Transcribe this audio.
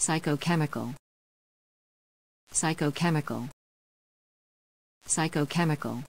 psychochemical. Psychochemical. Psychochemical.